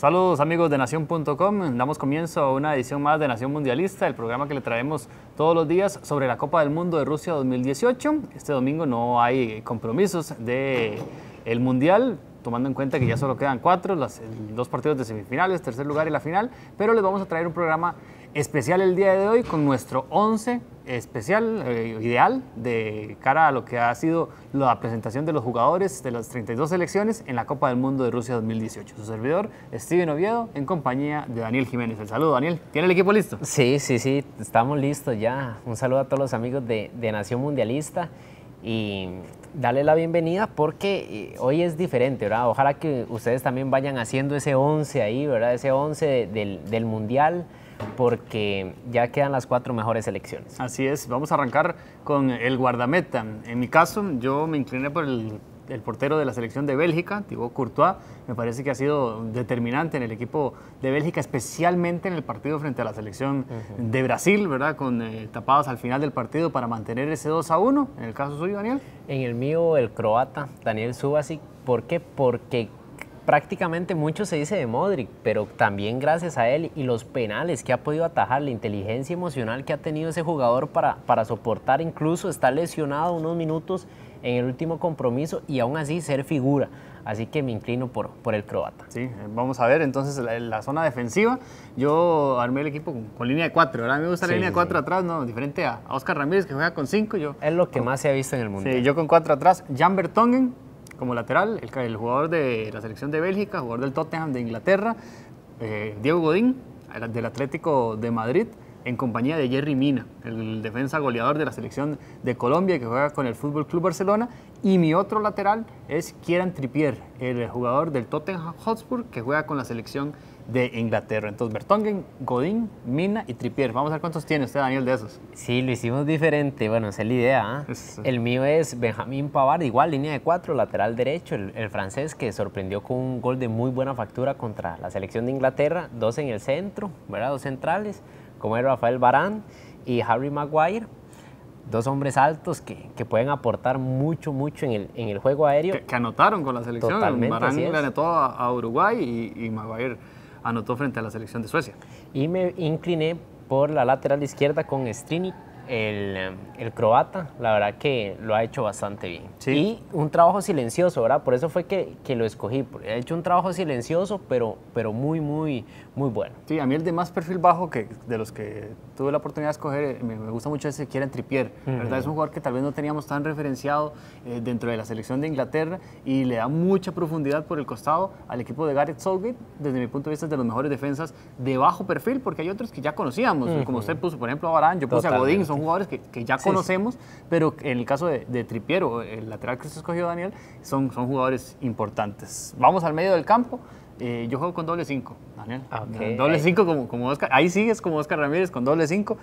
Saludos amigos de Nación.com, damos comienzo a una edición más de Nación Mundialista, el programa que le traemos todos los días sobre la Copa del Mundo de Rusia 2018. Este domingo no hay compromisos del el Mundial, tomando en cuenta que ya solo quedan cuatro, los, dos partidos de semifinales, tercer lugar y la final, pero les vamos a traer un programa especial el día de hoy con nuestro 11 especial, eh, ideal, de cara a lo que ha sido la presentación de los jugadores de las 32 selecciones en la Copa del Mundo de Rusia 2018. Su servidor, Steven Oviedo, en compañía de Daniel Jiménez. El saludo, Daniel. ¿Tiene el equipo listo? Sí, sí, sí, estamos listos ya. Un saludo a todos los amigos de, de Nación Mundialista y darle la bienvenida porque eh, hoy es diferente, ¿verdad? Ojalá que ustedes también vayan haciendo ese 11 ahí, ¿verdad? Ese 11 del, del Mundial porque ya quedan las cuatro mejores selecciones. Así es, vamos a arrancar con el guardameta. En mi caso, yo me incliné por el, portero de la selección de Bélgica, Thibaut Courtois. Me parece que ha sido determinante en el equipo de Bélgica, especialmente en el partido frente a la selección de Brasil, ¿verdad? Con eh, tapados al final del partido para mantener ese 2 a 1. En el caso suyo, Daniel. En el mío, el croata, Daniel Subasic. ¿Por qué? Porque prácticamente mucho se dice de Modric, pero también gracias a él y los penales que ha podido atajar, la inteligencia emocional que ha tenido ese jugador para, para soportar incluso estar lesionado unos minutos en el último compromiso y aún así ser figura. Así que me inclino por, por el croata. Sí, vamos a ver entonces la, la zona defensiva. Yo armé el equipo con, línea de cuatro. Ahora me gusta la línea de cuatro atrás, no, diferente a, Oscar Ramírez que juega con cinco. Yo, es lo que más se ha visto en el mundo. Sí, yo con cuatro atrás. Jan Bertongen, como lateral, el, jugador de la selección de Bélgica, jugador del Tottenham de Inglaterra, eh, Diego Godín, del Atlético de Madrid, en compañía de Jerry Mina, el defensa goleador de la selección de Colombia que juega con el Fútbol Club Barcelona. Y mi otro lateral es Kieran Trippier, el jugador del Tottenham Hotspur que juega con la selección de Inglaterra. Entonces, Bertongen, Godín, Mina y Trippier. Vamos a ver cuántos tiene usted, Daniel, de esos. Sí, lo hicimos diferente. Bueno, esa es la idea. ¿ah? El mío es Benjamín Pavard, igual, línea de cuatro, lateral derecho, el, francés que sorprendió con un gol de muy buena factura contra la selección de Inglaterra. Dos en el centro, ¿verdad? Dos centrales, como es Rafael Barán y Harry Maguire dos hombres altos que, que, pueden aportar mucho, mucho en el, en el juego aéreo. Que, anotaron con la selección. Totalmente, Barán le anotó a, a Uruguay y, y Maguire anotó frente a la selección de Suecia. Y me incliné por la lateral izquierda con Strini el, el, croata, la verdad que lo ha hecho bastante bien. Y un trabajo silencioso, ¿verdad? Por eso fue que, que, lo escogí. Ha hecho un trabajo silencioso, pero, pero muy, muy, muy bueno. Sí, a mí el de más perfil bajo que de los que tuve la oportunidad de escoger, eh, me, gusta mucho ese Kieran Trippier. ¿verdad? Es un jugador que tal vez no teníamos tan referenciado eh, dentro de la selección de Inglaterra y le da mucha profundidad por el costado al equipo de Gareth Southgate. Desde mi punto de vista es de los mejores defensas de bajo perfil, porque hay otros que ya conocíamos. Como usted puso, por ejemplo, a Barán, yo puse a Godín, son jugadores que, que ya conocemos, pero en el caso de, de Trippier o el lateral que se escogió Daniel, son, son jugadores importantes. Vamos al medio del campo. Eh, yo juego con doble 5, Daniel. Ah, doble 5 como, como Oscar. Ahí sigues como Oscar Ramírez con doble 5.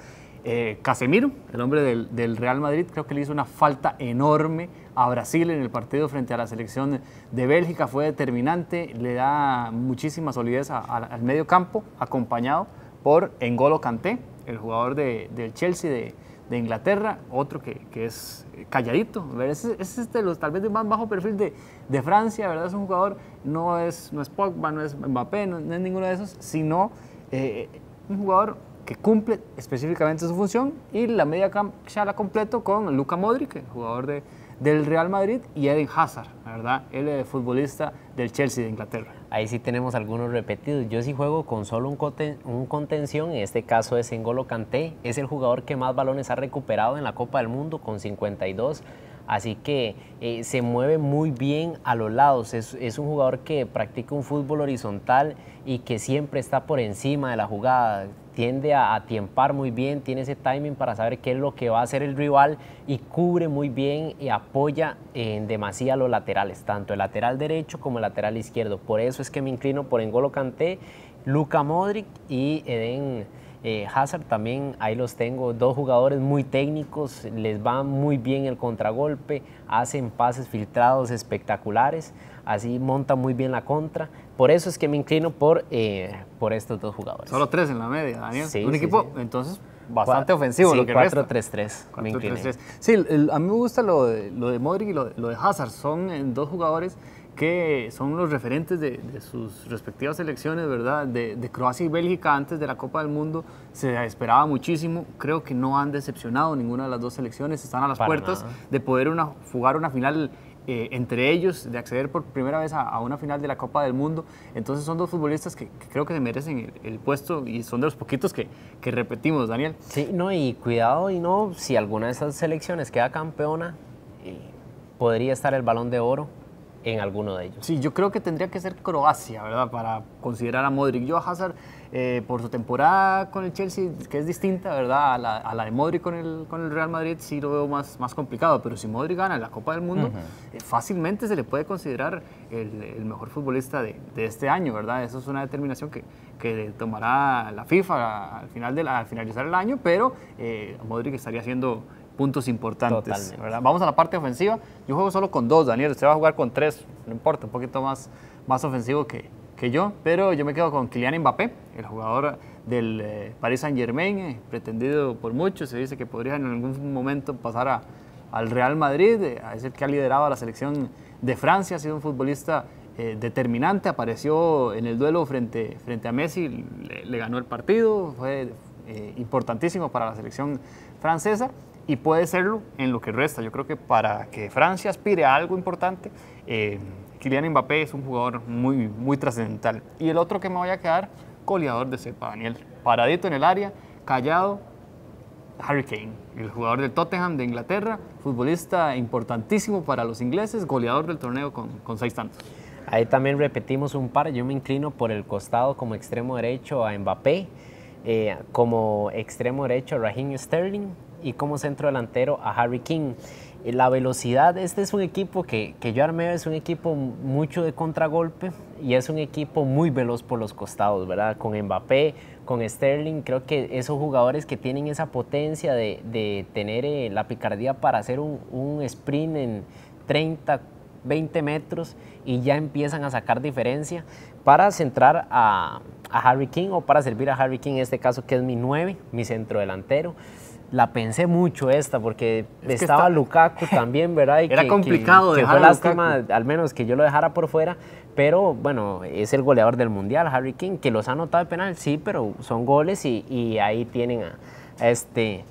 Eh, Casemiro, el hombre del, del, Real Madrid, creo que le hizo una falta enorme a Brasil en el partido frente a la selección de Bélgica. Fue determinante, le da muchísima solidez al medio campo, acompañado por Engolo Kanté, el jugador de, del Chelsea de, de Inglaterra, otro que, que es calladito. Ese, es de los tal vez de más bajo perfil de, de, Francia, ¿verdad? Es un jugador, no es, no es Pogba, no es Mbappé, no, es ninguno de esos, sino eh, un jugador que cumple específicamente su función y la media ya la completo con Luka Modric, jugador de, del Real Madrid, y Eden Hazard, ¿verdad? Él es futbolista del Chelsea de Inglaterra. Ahí sí tenemos algunos repetidos. Yo sí juego con solo un, un contención, en este caso es Engolo Kanté, es el jugador que más balones ha recuperado en la Copa del Mundo con 52. Así que eh, se mueve muy bien a los lados. Es, es, un jugador que practica un fútbol horizontal y que siempre está por encima de la jugada tiende a, tiempar muy bien, tiene ese timing para saber qué es lo que va a hacer el rival y cubre muy bien y apoya en demasía los laterales, tanto el lateral derecho como el lateral izquierdo. Por eso es que me inclino por Engolo Kanté, Luka Modric y Eden eh, Hazard también, ahí los tengo, dos jugadores muy técnicos, les va muy bien el contragolpe, hacen pases filtrados espectaculares, así monta muy bien la contra. Por eso es que me inclino por, eh, por estos dos jugadores. Solo tres en la media, Daniel. Sí, Un equipo, entonces, bastante ofensivo sí, lo que 4-3-3. Sí, a mí me gusta lo de, lo de Modric y lo, de Hazard. Son dos jugadores que son los referentes de, sus respectivas selecciones, ¿verdad? De, Croacia y Bélgica antes de la Copa del Mundo se esperaba muchísimo. Creo que no han decepcionado ninguna de las dos selecciones. Están a las puertas de poder una, jugar una final eh, entre ellos, de acceder por primera vez a, una final de la Copa del Mundo. Entonces son dos futbolistas que, creo que se merecen el, puesto y son de los poquitos que, que, repetimos, Daniel. Sí, no, y cuidado y no, si alguna de esas selecciones queda campeona, eh, podría estar el balón de oro en alguno de ellos. Sí, yo creo que tendría que ser Croacia, ¿verdad? Para considerar a Modric. Yo a Hazard, eh, por su temporada con el Chelsea, que es distinta, ¿verdad? A la, a la, de Modric con el, con el Real Madrid, sí lo veo más, más complicado. Pero si Modric gana la Copa del Mundo, eh, fácilmente se le puede considerar el, el mejor futbolista de, de, este año, ¿verdad? Eso es una determinación que, que tomará la FIFA al, final de la, al finalizar el año, pero eh, Modric estaría siendo puntos importantes. Vamos a la parte ofensiva. Yo juego solo con dos, Daniel. Usted va a jugar con tres, no importa, un poquito más, más ofensivo que, que yo. Pero yo me quedo con Kylian Mbappé, el jugador del eh, Paris Saint Germain, eh, pretendido por muchos. Se dice que podría en algún momento pasar a, al Real Madrid. Eh, es el que ha liderado a la selección de Francia, ha sido un futbolista determinante. Apareció en el duelo frente, frente a Messi, le ganó el partido, fue importantísimo para la selección francesa y puede serlo en lo que resta. Yo creo que para que Francia aspire a algo importante, eh, Kylian Mbappé es un jugador muy, muy trascendental. Y el otro que me voy a quedar, goleador de cepa, Daniel. Paradito en el área, callado, Harry Kane, el jugador del Tottenham de Inglaterra, futbolista importantísimo para los ingleses, goleador del torneo con, seis tantos. Ahí también repetimos un par, yo me inclino por el costado como extremo derecho a Mbappé, eh, como extremo derecho a Raheem Sterling, y como centro delantero a Harry King. Eh, la velocidad, este es un equipo que, que yo armé, es un equipo mucho de contragolpe y es un equipo muy veloz por los costados, ¿verdad? Con Mbappé, con Sterling, creo que esos jugadores que tienen esa potencia de, de tener eh, la picardía para hacer un, sprint en 30, 20 metros y ya empiezan a sacar diferencia para centrar a, a Harry King o para servir a Harry King en este caso que es mi 9, mi centro delantero la pensé mucho esta porque estaba Lukaku también, ¿verdad? Era complicado que, fue lástima, al menos que yo lo dejara por fuera, pero bueno, es el goleador del Mundial, Harry King, que los ha anotado de penal, sí, pero son goles y, ahí tienen a, este,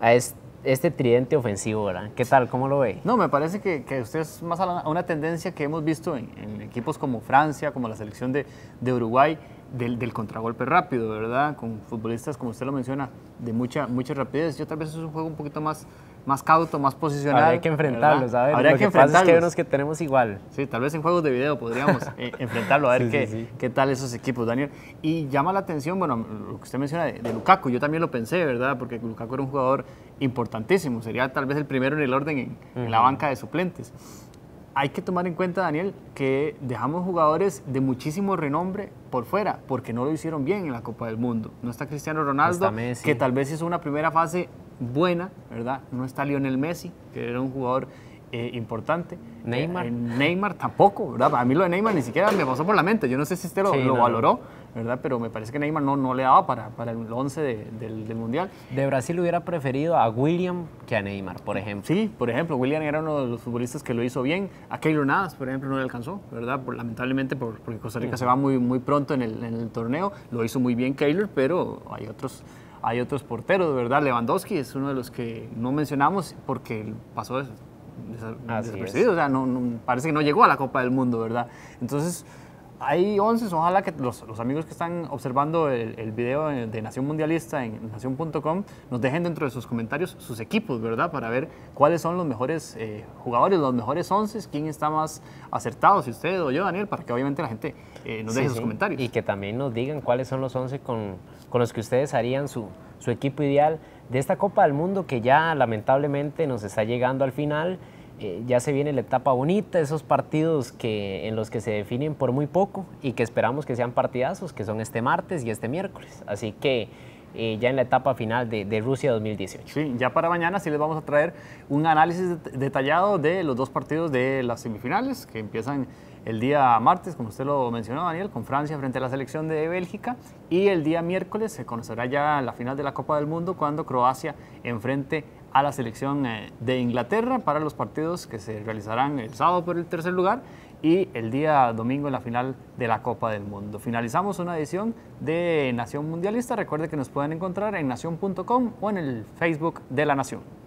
a este, tridente ofensivo, ¿verdad? ¿Qué tal? ¿Cómo lo ve? No, me parece que, que usted es más a, una tendencia que hemos visto en, equipos como Francia, como la selección de, de Uruguay, del, contragolpe rápido, ¿verdad? Con futbolistas, como usted lo menciona, de mucha, mucha rapidez. Yo tal vez es un juego un poquito más, más cauto, más posicional. Habría que enfrentarlos, ¿sabes? Habría lo que, enfrentarlos. Pasa es que hay unos que tenemos igual. Sí, tal vez en juegos de video podríamos eh, enfrentarlo, a ver qué, qué tal esos equipos, Daniel. Y llama la atención, bueno, lo que usted menciona de, Lukaku, yo también lo pensé, ¿verdad? Porque Lukaku era un jugador importantísimo, sería tal vez el primero en el orden en la banca de suplentes hay que tomar en cuenta, Daniel, que dejamos jugadores de muchísimo renombre por fuera, porque no lo hicieron bien en la Copa del Mundo. No está Cristiano Ronaldo, que tal vez hizo una primera fase buena, ¿verdad? No está Lionel Messi, que era un jugador eh, importante. Neymar. Eh, Neymar tampoco, ¿verdad? A mí lo de Neymar ni siquiera me pasó por la mente. Yo no sé si usted lo, valoró, ¿verdad? Pero me parece que Neymar no, no le daba para, para el 11 del, del, Mundial. De Brasil hubiera preferido a William que a Neymar, por ejemplo. Sí, por ejemplo, William era uno de los futbolistas que lo hizo bien. A Keylor Navas, por ejemplo, no le alcanzó, ¿verdad? Por, lamentablemente por, porque Costa Rica se va muy, muy pronto en el, en el torneo. Lo hizo muy bien Keylor, pero hay otros hay otros porteros, ¿verdad? Lewandowski es uno de los que no mencionamos porque pasó eso desapercibido, o sea, no, parece que no llegó a la Copa del Mundo, ¿verdad? Entonces, hay 11, ojalá que los, los, amigos que están observando el, el, video de Nación Mundialista en nación.com nos dejen dentro de sus comentarios sus equipos, ¿verdad? Para ver cuáles son los mejores eh, jugadores, los mejores 11, quién está más acertado, si usted o yo, Daniel, para que obviamente la gente eh, nos deje sus comentarios. Y que también nos digan cuáles son los 11 con, con los que ustedes harían su, su equipo ideal de esta Copa del Mundo que ya lamentablemente nos está llegando al final. Eh, ya se viene la etapa bonita, esos partidos que, en los que se definen por muy poco y que esperamos que sean partidazos, que son este martes y este miércoles. Así que eh, ya en la etapa final de, de, Rusia 2018. Sí, ya para mañana sí les vamos a traer un análisis detallado de los dos partidos de las semifinales que empiezan el día martes, como usted lo mencionó, Daniel, con Francia frente a la selección de Bélgica. Y el día miércoles se conocerá ya la final de la Copa del Mundo cuando Croacia enfrente a la selección eh, de Inglaterra para los partidos que se realizarán el sábado por el tercer lugar y el día domingo en la final de la Copa del Mundo. Finalizamos una edición de Nación Mundialista. Recuerde que nos pueden encontrar en nación.com o en el Facebook de la Nación.